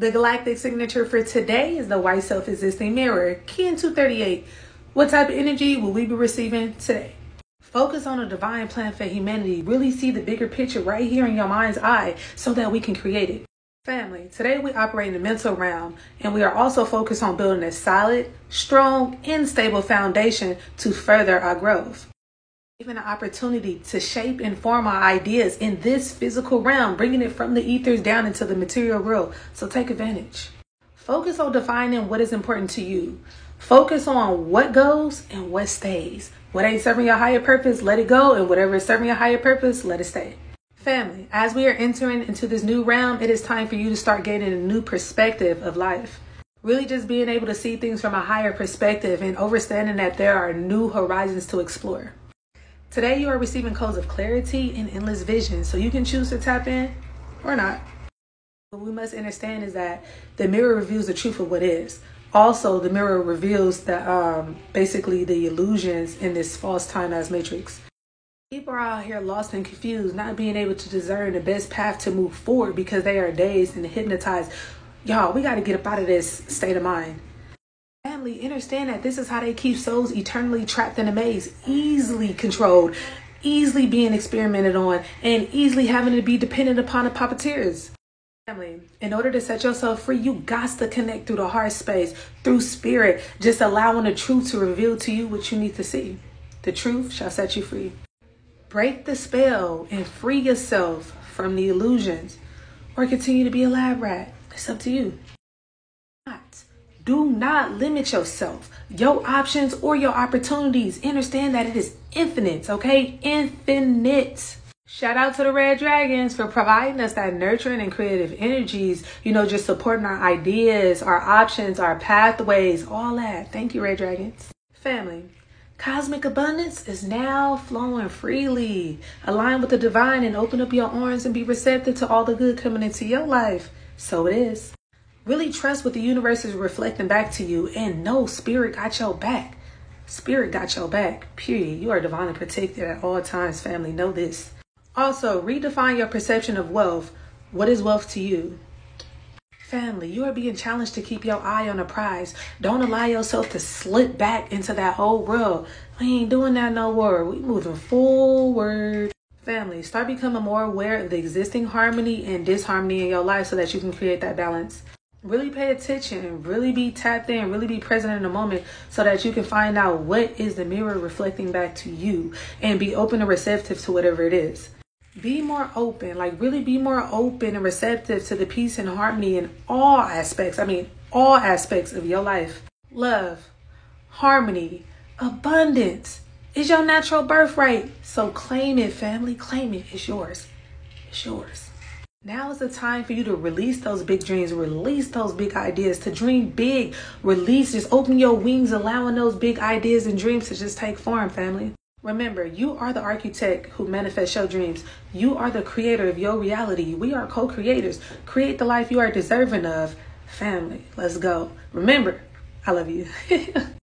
The galactic signature for today is the white self-existing mirror, Kin 238. What type of energy will we be receiving today? Focus on a divine plan for humanity. Really see the bigger picture right here in your mind's eye so that we can create it. Family, today we operate in the mental realm and we are also focused on building a solid, strong, and stable foundation to further our growth given an opportunity to shape and form our ideas in this physical realm, bringing it from the ethers down into the material world. So take advantage. Focus on defining what is important to you. Focus on what goes and what stays. What ain't serving your higher purpose, let it go. And whatever is serving your higher purpose, let it stay. Family, as we are entering into this new realm, it is time for you to start gaining a new perspective of life. Really just being able to see things from a higher perspective and understanding that there are new horizons to explore. Today, you are receiving codes of clarity and endless vision, so you can choose to tap in or not. What we must understand is that the mirror reveals the truth of what is. Also, the mirror reveals the um, basically the illusions in this false time as matrix. People are out here lost and confused, not being able to discern the best path to move forward because they are dazed and hypnotized. Y'all, we got to get up out of this state of mind family understand that this is how they keep souls eternally trapped in a maze, easily controlled, easily being experimented on, and easily having to be dependent upon the puppeteers. Family, in order to set yourself free, you got to connect through the heart space, through spirit, just allowing the truth to reveal to you what you need to see. The truth shall set you free. Break the spell and free yourself from the illusions, or continue to be a lab rat. It's up to you. Do not limit yourself, your options, or your opportunities. Understand that it is infinite, okay? Infinite. Shout out to the Red Dragons for providing us that nurturing and creative energies, you know, just supporting our ideas, our options, our pathways, all that. Thank you, Red Dragons. Family, cosmic abundance is now flowing freely. Align with the divine and open up your arms and be receptive to all the good coming into your life. So it is. Really trust what the universe is reflecting back to you and know spirit got your back. Spirit got your back, period. You are divinely protected at all times, family. Know this. Also, redefine your perception of wealth. What is wealth to you? Family, you are being challenged to keep your eye on the prize. Don't allow yourself to slip back into that old world. We ain't doing that no more. We moving forward. Family, start becoming more aware of the existing harmony and disharmony in your life so that you can create that balance really pay attention really be tapped in really be present in the moment so that you can find out what is the mirror reflecting back to you and be open and receptive to whatever it is. Be more open like really be more open and receptive to the peace and harmony in all aspects i mean all aspects of your life. Love harmony abundance is your natural birthright. So claim it family claim it. It's yours. It's yours now is the time for you to release those big dreams, release those big ideas, to dream big, release, just open your wings, allowing those big ideas and dreams to just take form, family. Remember, you are the architect who manifests your dreams. You are the creator of your reality. We are co creators. Create the life you are deserving of. Family, let's go. Remember, I love you.